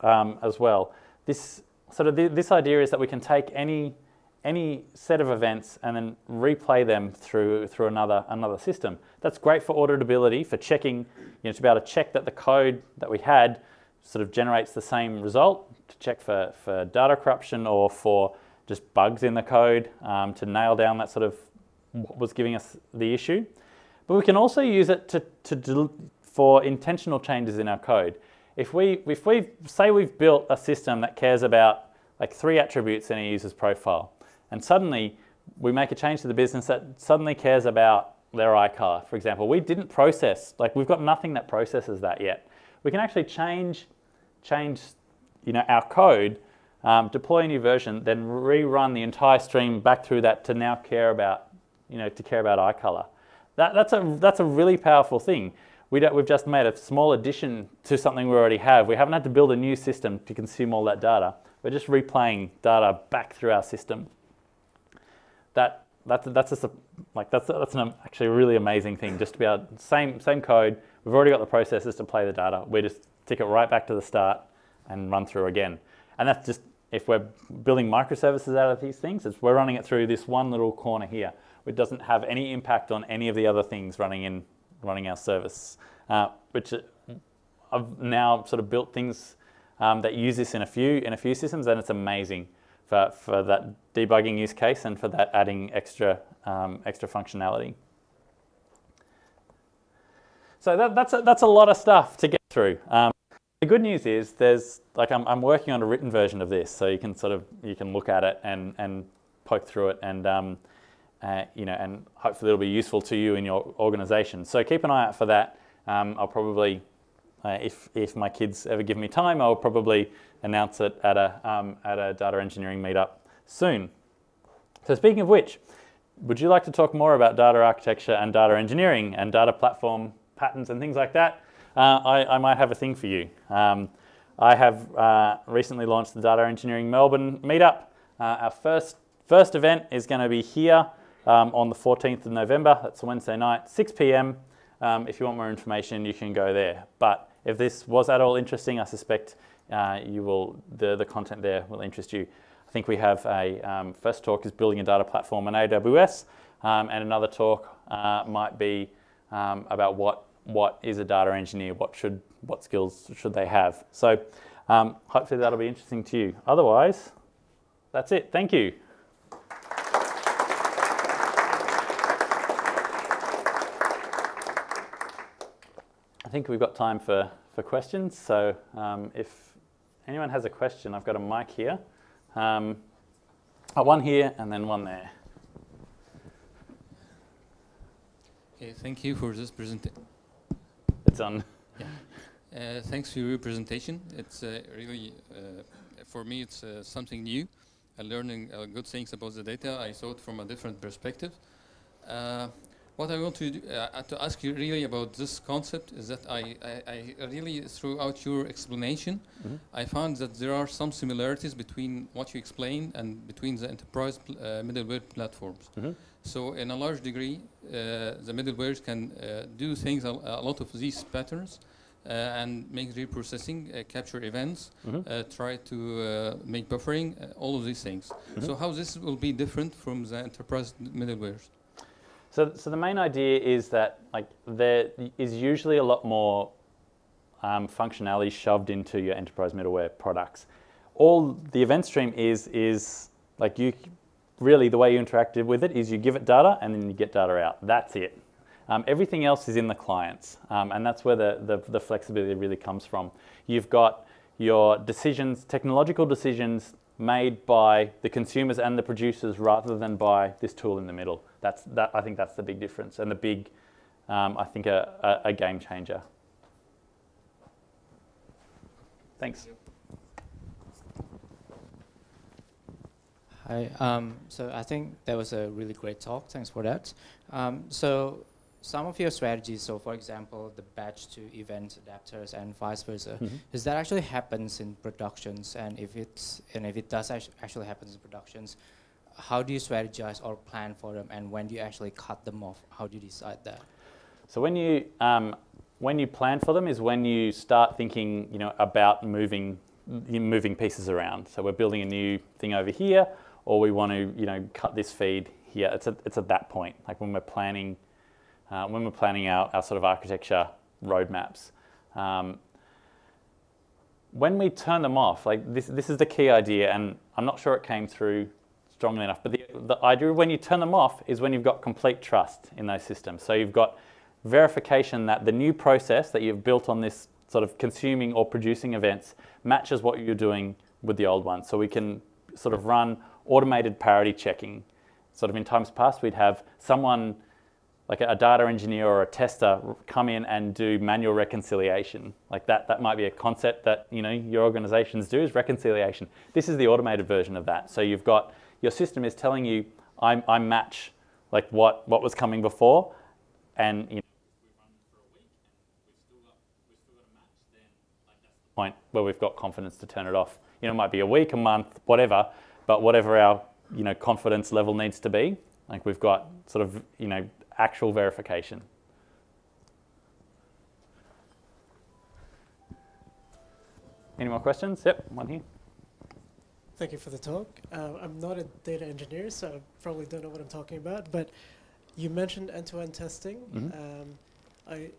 um, as well. This sort of th this idea is that we can take any any set of events and then replay them through through another another system. That's great for auditability, for checking, you know, to be able to check that the code that we had sort of generates the same result, to check for, for data corruption or for just bugs in the code, um, to nail down that sort of what was giving us the issue. But we can also use it to, to for intentional changes in our code. If we, if we say we've built a system that cares about like three attributes in a user's profile, and suddenly we make a change to the business that suddenly cares about their iCar, for example. We didn't process, like we've got nothing that processes that yet. We can actually change, change you know, our code, um, deploy a new version, then rerun the entire stream back through that to now care about, you know, to care about iColor. That, that's, a, that's a really powerful thing. We have just made a small addition to something we already have. We haven't had to build a new system to consume all that data. We're just replaying data back through our system that that's that's just a, like that's that's an actually a really amazing thing just to be able same same code. We've already got the processes to play the data. We just tick it right back to the start and run through again. And that's just if we're building microservices out of these things, it's we're running it through this one little corner here. It doesn't have any impact on any of the other things running in running our service. Uh, which uh, I've now sort of built things um, that use this in a few in a few systems, and it's amazing for, for that debugging use case and for that adding extra, um, extra functionality. So that, that's, a, that's a lot of stuff to get through. Um, the good news is there's, like I'm, I'm working on a written version of this, so you can sort of, you can look at it and, and poke through it and, um, uh, you know, and hopefully it'll be useful to you in your organization. So keep an eye out for that. Um, I'll probably uh, if, if my kids ever give me time, I'll probably announce it at a, um, at a data engineering meetup soon. So speaking of which, would you like to talk more about data architecture and data engineering and data platform patterns and things like that? Uh, I, I, might have a thing for you. Um, I have uh, recently launched the Data Engineering Melbourne meetup. Uh, our first, first event is going to be here um, on the 14th of November. That's a Wednesday night, 6 p.m. Um, if you want more information, you can go there. But if this was at all interesting, I suspect uh, you will the, the content there will interest you. I think we have a um, first talk is building a data platform in AWS, um, and another talk uh, might be um, about what what is a data engineer, what should what skills should they have. So um, hopefully that'll be interesting to you. Otherwise, that's it. Thank you. Think we've got time for, for questions. So um, if anyone has a question, I've got a mic here. Um, oh, one here and then one there. Okay, thank you for this presentation. It's on. Uh, thanks for your presentation. It's uh, really, uh, for me, it's uh, something new. and learning uh, good things about the data. I saw it from a different perspective. Uh, what I want to do, uh, to ask you really about this concept is that I, I, I really, throughout your explanation, Mhm. I found that there are some similarities between what you explained and between the enterprise pl uh, middleware platforms. Mhm. So in a large degree, uh, the middlewares can uh, do things, a, a lot of these patterns, uh, and make reprocessing, uh, capture events, Mhm. uh, try to uh, make buffering, uh, all of these things. Mhm. So how this will be different from the enterprise middlewares? So, so the main idea is that like there is usually a lot more um, functionality shoved into your enterprise middleware products. All the event stream is is like you really the way you interacted with it is you give it data and then you get data out. That's it. Um, everything else is in the clients, um, and that's where the, the, the flexibility really comes from. You've got your decisions, technological decisions made by the consumers and the producers rather than by this tool in the middle. That's that. I think that's the big difference and the big, um, I think, a, a, a game changer. Thanks. Hi. Um, so I think that was a really great talk. Thanks for that. Um, so some of your strategies, so for example, the batch to event adapters and vice versa, Mhm. is that actually happens in productions? And if it's and if it does actually happens in productions, how do you strategize or plan for them? And when do you actually cut them off? How do you decide that? So when you um, when you plan for them is when you start thinking, you know, about moving moving pieces around. So we're building a new thing over here, or we want to, you know, cut this feed here. It's at, it's at that point, like when we're planning uh, when we're planning our, our sort of architecture roadmaps. Um, when we turn them off, like this, this is the key idea, and I'm not sure it came through strongly enough, but the, the idea when you turn them off is when you've got complete trust in those systems. So you've got verification that the new process that you've built on this sort of consuming or producing events matches what you're doing with the old one. So we can sort of run automated parity checking. Sort of in times past, we'd have someone like a data engineer or a tester come in and do manual reconciliation. Like that, that might be a concept that you know your organizations do is reconciliation. This is the automated version of that. So you've got your system is telling you I, I match like what what was coming before, and you know, point where we've got confidence to turn it off. You know, it might be a week, a month, whatever, but whatever our you know confidence level needs to be, like we've got sort of you know actual verification. Any more questions? Yep, one here. Thank you for the talk. Uh, I'm not a data engineer, so I probably don't know what I'm talking about. But you mentioned end-to-end testing. Mhm. Um, I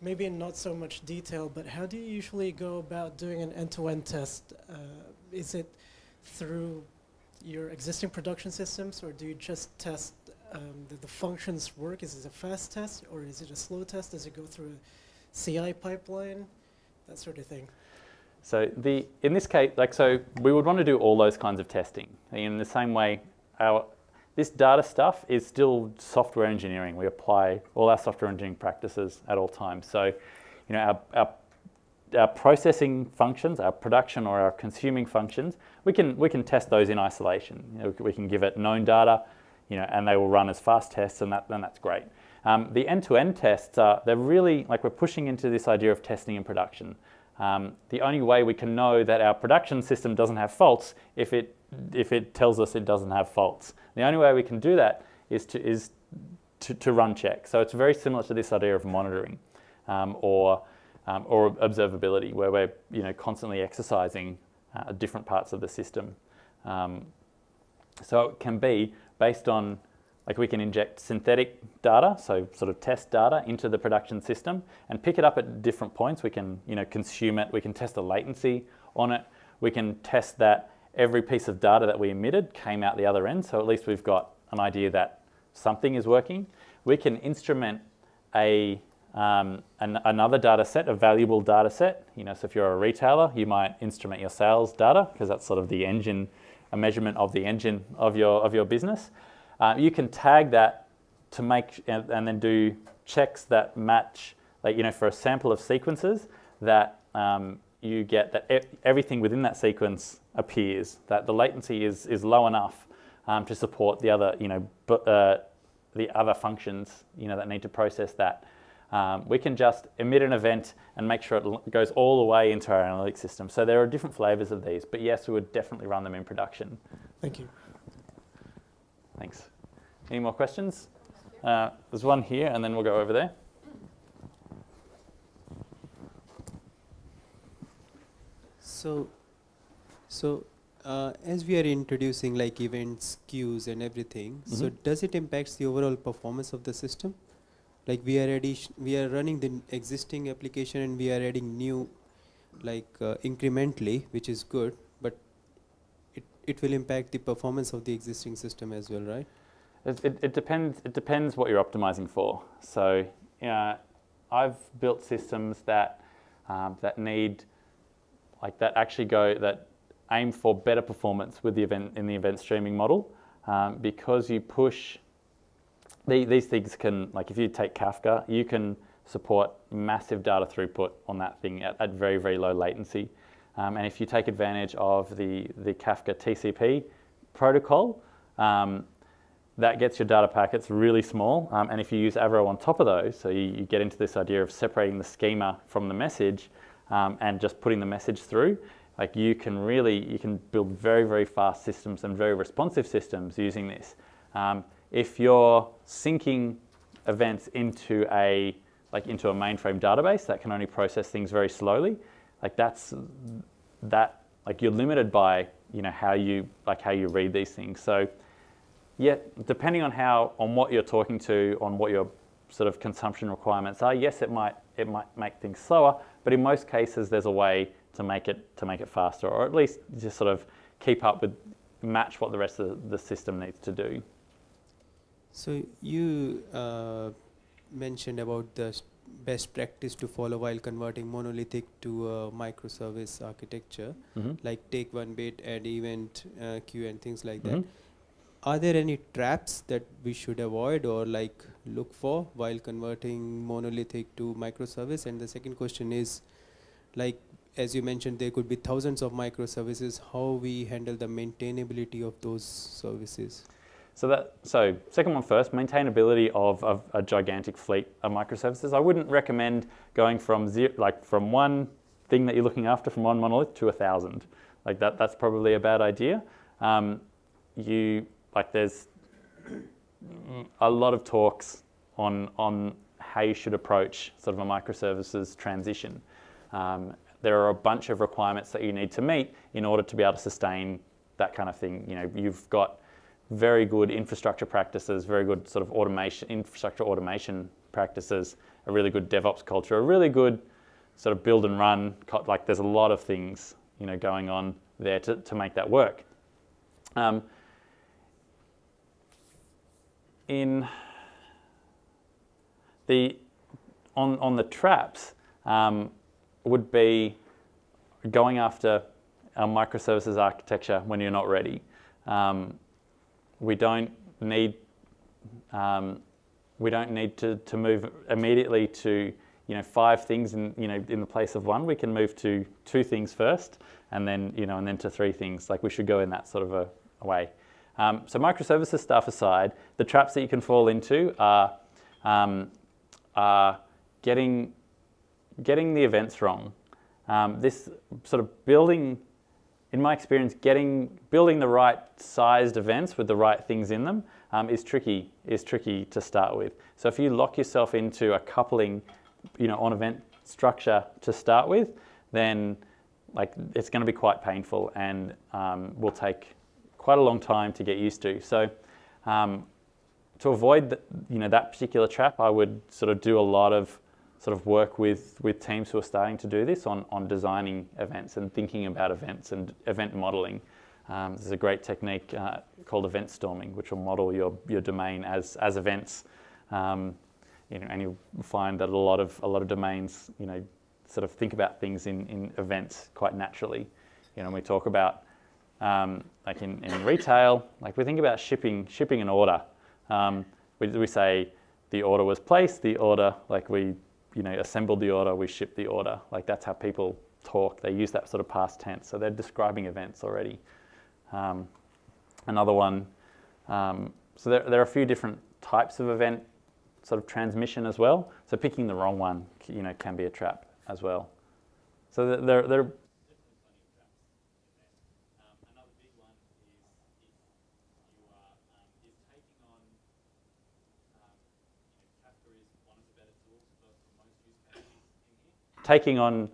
maybe in not so much detail, but how do you usually go about doing an end-to-end test? Uh, is it through your existing production systems, or do you just test um, that the functions work? Is it a fast test, or is it a slow test? Does it go through a CI pipeline? That sort of thing. So the in this case, like so, we would want to do all those kinds of testing. In the same way, our this data stuff is still software engineering. We apply all our software engineering practices at all times. So, you know, our, our our processing functions, our production or our consuming functions, we can we can test those in isolation. You know, we can give it known data, you know, and they will run as fast tests, and that then that's great. Um, the end-to-end tests are they're really like we're pushing into this idea of testing in production. Um, the only way we can know that our production system doesn't have faults if it if it tells us it doesn't have faults. The only way we can do that is to is to, to run checks. So it's very similar to this idea of monitoring um, or um, or observability, where we're you know constantly exercising uh, different parts of the system. Um, so it can be based on like we can inject synthetic data, so sort of test data into the production system and pick it up at different points. We can you know consume it. We can test the latency on it. We can test that every piece of data that we emitted came out the other end. So at least we've got an idea that something is working. We can instrument a um, an, another data set, a valuable data set. You know, so if you're a retailer, you might instrument your sales data because that's sort of the engine, a measurement of the engine of your of your business. Uh, you can tag that to make and, and, then do checks that match, like you know, for a sample of sequences that um, you get that e everything within that sequence appears. That the latency is is low enough um, to support the other, you know, uh, the other functions, you know, that need to process that. Um, we can just emit an event and make sure it goes all the way into our analytics system. So there are different flavors of these, but yes, we would definitely run them in production. Thank you. Thanks. Any more questions? Uh, there's one here, and then we'll go over there. So, so uh, as we are introducing like events, queues, and everything, mm -hmm. so does it impact the overall performance of the system? like we are we are running the existing application and we are adding new like uh, incrementally which is good it will impact the performance of the existing system as well right? It, it, it depends it depends what you're optimizing for. So I've built systems that um, that need like that actually go that aim for better performance with the event in the event streaming model. Um, because you push these things can, like if you take Kafka, you can support massive data throughput on that thing at, at very, very low latency. Um, and if you take advantage of the, the Kafka TCP protocol, um, that gets your data packets really small. Um, and if you use Avro on top of those, so you, you, get into this idea of separating the schema from the message um, and just putting the message through, like you can really, you can build very, very fast systems and very responsive systems using this. Um, if you're syncing events into a like into a mainframe database that can only process things very slowly, like that's that like you're limited by you know how you like how you read these things. So yeah, depending on how on what you're talking to, on what your sort of consumption requirements are, yes, it might it might make things slower, but in most cases there's a way to make it to make it faster, or at least just sort of keep up with match what the rest of the system needs to do. So you uh, mentioned about the best practice to follow while converting monolithic to a microservice architecture, mm -hmm. like take one bit, add event uh, queue and things like mm -hmm. that. Mm-hmm. Are there any traps that we should avoid or like look for while converting monolithic to microservice? And the second question is, like as you mentioned, there could be thousands of microservices. How we handle the maintainability of those services? So that so second one first, maintainability of, of a gigantic fleet of microservices. I wouldn't recommend going from zero, like from one thing that you're looking after from one monolith to a thousand. Like that, that's probably a bad idea. Um, you like there's a lot of talks on on how you should approach sort of a microservices transition. Um, there are a bunch of requirements that you need to meet in order to be able to sustain that kind of thing. You know, you've got very good infrastructure practices, very good sort of automation, infrastructure automation practices, a really good DevOps culture, a really good sort of build and run, like there's a lot of things, you know, going on there to, to make that work. Um, in the, on, on the traps um, would be going after a microservices architecture when you're not ready. Um, we don't need um, we don't need to, to move immediately to you know five things in you know in the place of one. We can move to two things first, and then you know and then to three things. Like we should go in that sort of a, a way. Um, so microservices stuff aside, the traps that you can fall into are, um, are getting getting the events wrong. Um, this sort of building in my experience, getting building the right sized events with the right things in them um, is tricky. Is tricky to start with. So if you lock yourself into a coupling, you know, on event structure to start with, then like it's going to be quite painful and um, will take quite a long time to get used to. So um, to avoid the, you know that particular trap, I would sort of do a lot of sort of work with, with teams who are starting to do this on, on designing events and thinking about events and event modeling. Um, there's a great technique uh, called event storming, which will model your, your domain as, as events. Um, you know, and you'll find that a lot of a lot of domains, you know, sort of think about things in, in events quite naturally. You know, when we talk about um, like in, in retail, like we think about shipping shipping an order. Um, we, we say the order was placed, the order, like we, you know, assembled the order, we shipped the order. Like that's how people talk. They use that sort of past tense, so they're describing events already. Um, another one, um, so there, there are a few different types of event sort of transmission as well. So picking the wrong one, you know, can be a trap as well. So there, there, taking on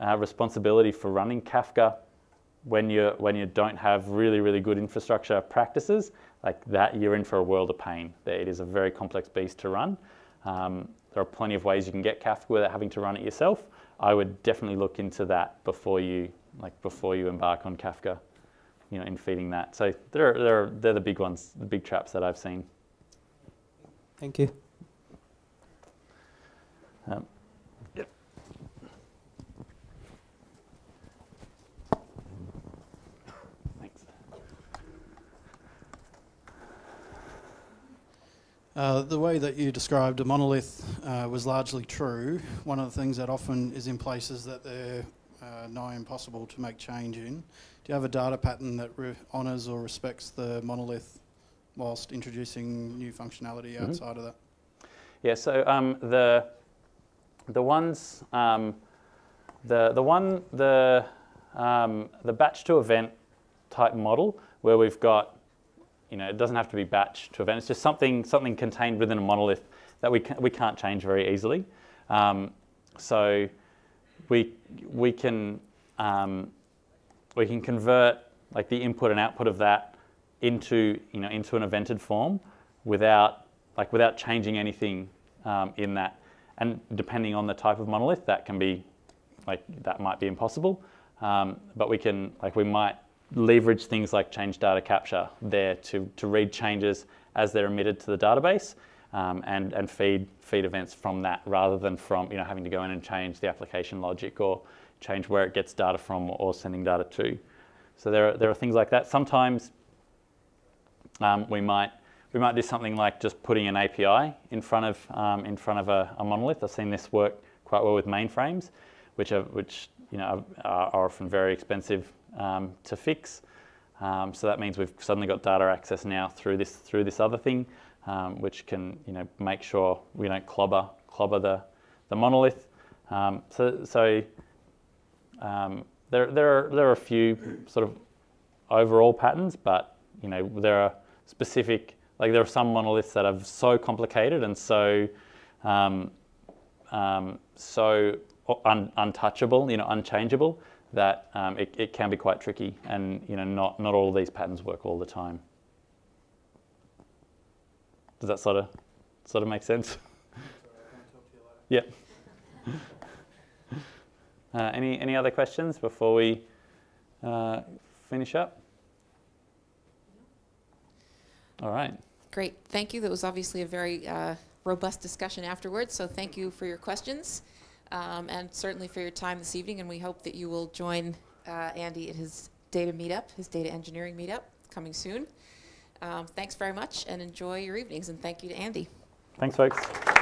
uh, responsibility for running Kafka when you when you don't have really really good infrastructure practices like that you're in for a world of pain. It is a very complex beast to run. Um, there are plenty of ways you can get Kafka without having to run it yourself. I would definitely look into that before you like before you embark on Kafka you know in feeding that. So they're, they're, they're the big ones the big traps that I've seen. Thank you. Um, Uh, the way that you described a monolith uh, was largely true. One of the things that often is in place is that they're uh, nigh impossible to make change in. Do you have a data pattern that honours or respects the monolith whilst introducing new functionality mm -hmm. outside of that? Yeah, so um, the the ones um, the the one the um, the batch to event type model where we've got you know, it doesn't have to be batch to event. It's just something, something contained within a monolith that we, can, we can't change very easily. Um, so we, we, can, um, we can convert like the input and output of that into, you know, into an evented form without, like, without changing anything um, in that. And depending on the type of monolith, that can be, like, that might be impossible. Um, but we can, like, we might leverage things like change data capture there to, to read changes as they're emitted to the database um, and, and feed, feed events from that rather than from you know, having to go in and change the application logic or change where it gets data from or sending data to. So there are, there are things like that. Sometimes um, we, might, we might do something like just putting an API in front of, um, in front of a, a, monolith. I've seen this work quite well with mainframes, which, are, which you know, are, are often very expensive um, to fix. Um, so that means we've suddenly got data access now through this through this other thing, um, which can you know make sure we don't clobber clobber the the monolith. Um, so so um, there there are there are a few sort of overall patterns, but you know there are specific like there are some monoliths that are so complicated and so um, so un untouchable, you know, unchangeable that um, it, it can be quite tricky and you know not, not all of these patterns work all the time. Does that sort of sort of make sense? yeah. [laughs] Uh, any any other questions before we uh, finish up? All right. Great, thank you. That was obviously a very uh, robust discussion afterwards. So thank you for your questions um, and certainly for your time this evening. And we hope that you will join uh, Andy at his data meetup, his data engineering meetup, coming soon. Um, thanks very much and enjoy your evenings. And thank you to Andy. Thanks, folks.